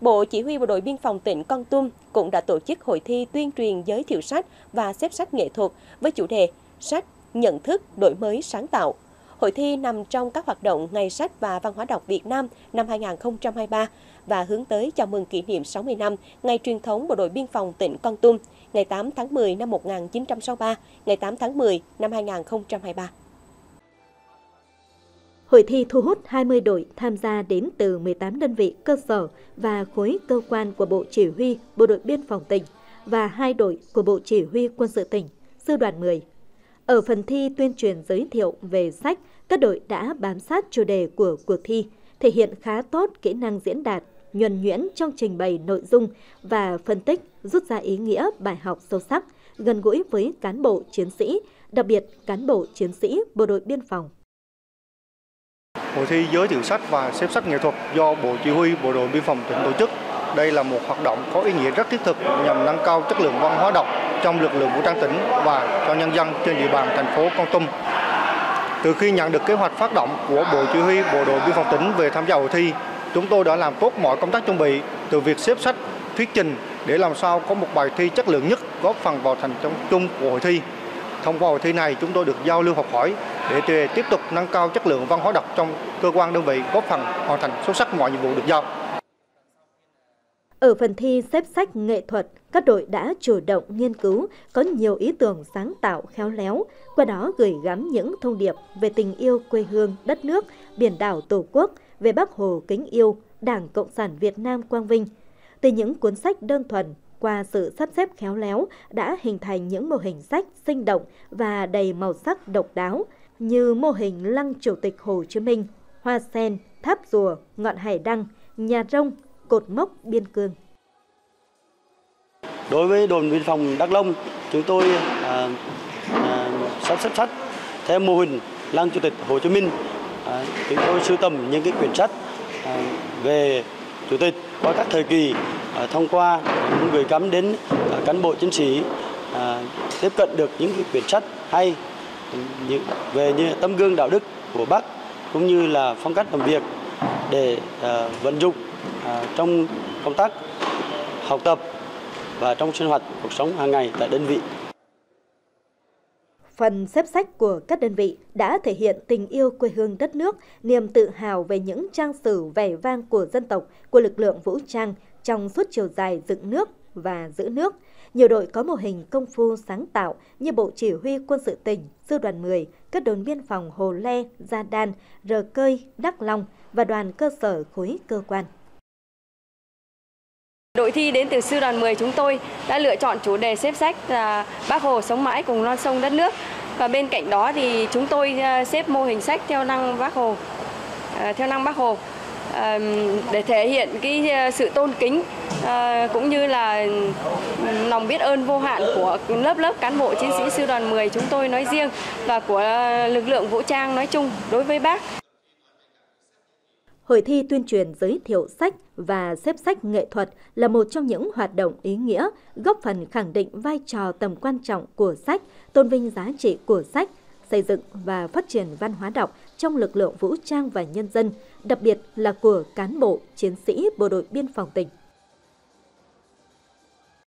Bộ Chỉ huy Bộ đội Biên phòng tỉnh Con Tum cũng đã tổ chức hội thi tuyên truyền giới thiệu sách và xếp sách nghệ thuật với chủ đề Sách, nhận thức, đổi mới, sáng tạo. Hội thi nằm trong các hoạt động Ngày sách và Văn hóa đọc Việt Nam năm 2023 và hướng tới chào mừng kỷ niệm 60 năm Ngày truyền thống Bộ đội Biên phòng tỉnh Con Tum, ngày 8 tháng 10 năm 1963, ngày 8 tháng 10 năm 2023. Hội thi thu hút 20 đội tham gia đến từ 18 đơn vị cơ sở và khối cơ quan của Bộ Chỉ huy Bộ đội Biên phòng tỉnh và hai đội của Bộ Chỉ huy Quân sự tỉnh, Sư đoàn 10. Ở phần thi tuyên truyền giới thiệu về sách, các đội đã bám sát chủ đề của cuộc thi, thể hiện khá tốt kỹ năng diễn đạt, nhuần nhuyễn trong trình bày nội dung và phân tích rút ra ý nghĩa bài học sâu sắc, gần gũi với cán bộ chiến sĩ, đặc biệt cán bộ chiến sĩ Bộ đội Biên phòng. Hội thi giới thiệu sách và xếp sách nghệ thuật do Bộ Chỉ huy Bộ đội Biên phòng tỉnh tổ chức. Đây là một hoạt động có ý nghĩa rất thiết thực nhằm nâng cao chất lượng văn hóa đọc trong lực lượng vũ trang tỉnh và cho nhân dân trên địa bàn thành phố Con Tum. Từ khi nhận được kế hoạch phát động của Bộ Chỉ huy Bộ đội Biên phòng tỉnh về tham gia hội thi, chúng tôi đã làm tốt mọi công tác chuẩn bị từ việc xếp sách, thuyết trình để làm sao có một bài thi chất lượng nhất góp phần vào thành công chung của hội thi. Thông qua hội thi này, chúng tôi được giao lưu học hỏi để tiếp tục nâng cao chất lượng văn hóa đọc trong cơ quan đơn vị, góp phần hoàn thành xuất sắc mọi nhiệm vụ được giao. Ở phần thi xếp sách nghệ thuật, các đội đã chủ động nghiên cứu, có nhiều ý tưởng sáng tạo khéo léo, qua đó gửi gắm những thông điệp về tình yêu quê hương, đất nước, biển đảo Tổ quốc, về Bác Hồ kính yêu, Đảng Cộng sản Việt Nam quang vinh. Từ những cuốn sách đơn thuần, qua sự sắp xếp khéo léo đã hình thành những mô hình sách sinh động và đầy màu sắc độc đáo như mô hình lăng Chủ tịch Hồ Chí Minh, hoa sen, tháp rùa, ngọn hải đăng, nhà rông, cột mốc biên cương. Đối với đồn biên phòng Đắk Long, chúng tôi à, à, sắp xếp sách theo mô hình lăng Chủ tịch Hồ Chí Minh. À, chúng tôi sưu tầm những cái quyển sách à, về Chủ tịch qua các thời kỳ à, thông qua những người cắm đến à, cán bộ chiến sĩ à, tiếp cận được những cái quyển sách hay về như tấm gương đạo đức của Bác cũng như là phong cách làm việc để à, vận dụng à, trong công tác học tập và trong sinh hoạt cuộc sống hàng ngày tại đơn vị. Phần xếp sách của các đơn vị đã thể hiện tình yêu quê hương đất nước, niềm tự hào về những trang sử vẻ vang của dân tộc, của lực lượng vũ trang trong suốt chiều dài dựng nước và giữ nước. Nhiều đội có mô hình công phu sáng tạo như Bộ Chỉ huy Quân sự tỉnh, Sư đoàn 10, các đồn biên phòng Hồ Le, Gia Đan, Rờ Cơi, Đắk Long và đoàn cơ sở khối cơ quan. Đội thi đến từ Sư đoàn 10 chúng tôi đã lựa chọn chủ đề xếp sách là Bác Hồ sống mãi cùng non sông đất nước. Và bên cạnh đó thì chúng tôi à, xếp mô hình sách theo năng Bác Hồ, à, theo năng Bác Hồ à, để thể hiện cái sự tôn kính Ờ, cũng như là lòng biết ơn vô hạn của lớp lớp cán bộ chiến sĩ sư đoàn 10 chúng tôi nói riêng và của lực lượng vũ trang nói chung đối với bác. Hội thi tuyên truyền giới thiệu sách và xếp sách nghệ thuật là một trong những hoạt động ý nghĩa, góp phần khẳng định vai trò tầm quan trọng của sách, tôn vinh giá trị của sách, xây dựng và phát triển văn hóa đọc trong lực lượng vũ trang và nhân dân, đặc biệt là của cán bộ, chiến sĩ bộ đội biên phòng tỉnh.